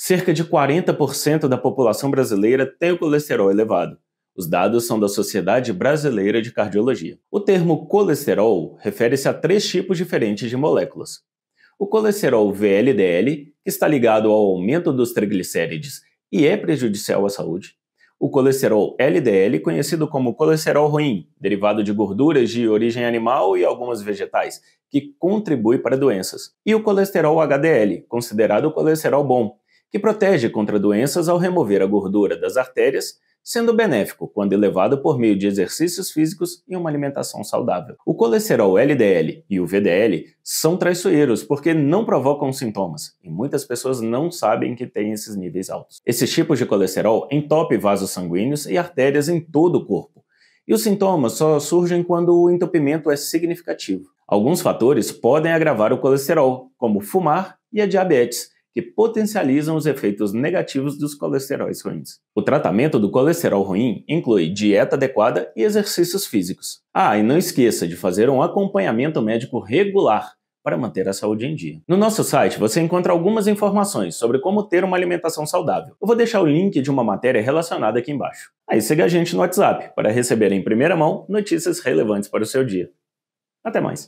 Cerca de 40% da população brasileira tem o colesterol elevado. Os dados são da Sociedade Brasileira de Cardiologia. O termo colesterol refere-se a três tipos diferentes de moléculas. O colesterol VLDL, que está ligado ao aumento dos triglicérides e é prejudicial à saúde. O colesterol LDL, conhecido como colesterol ruim, derivado de gorduras de origem animal e algumas vegetais, que contribui para doenças. E o colesterol HDL, considerado colesterol bom, que protege contra doenças ao remover a gordura das artérias, sendo benéfico quando elevado por meio de exercícios físicos e uma alimentação saudável. O colesterol LDL e o VDL são traiçoeiros porque não provocam sintomas e muitas pessoas não sabem que têm esses níveis altos. Esses tipos de colesterol entopem vasos sanguíneos e artérias em todo o corpo. E os sintomas só surgem quando o entupimento é significativo. Alguns fatores podem agravar o colesterol, como fumar e a diabetes, que potencializam os efeitos negativos dos colesteróis ruins. O tratamento do colesterol ruim inclui dieta adequada e exercícios físicos. Ah, e não esqueça de fazer um acompanhamento médico regular para manter a saúde em dia. No nosso site você encontra algumas informações sobre como ter uma alimentação saudável. Eu vou deixar o link de uma matéria relacionada aqui embaixo. Aí siga a gente no WhatsApp para receber em primeira mão notícias relevantes para o seu dia. Até mais!